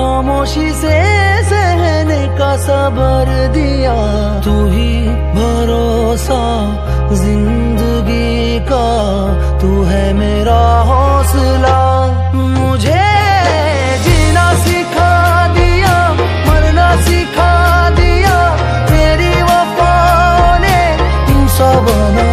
खामोशी से सहने का सबर दिया। तू ही भरोसा ज़िंदगी का। तू है मेरा हौसला। मुझे जीना सिखा दिया, मरना सिखा दिया। तेरी वफा ने इंसान बना।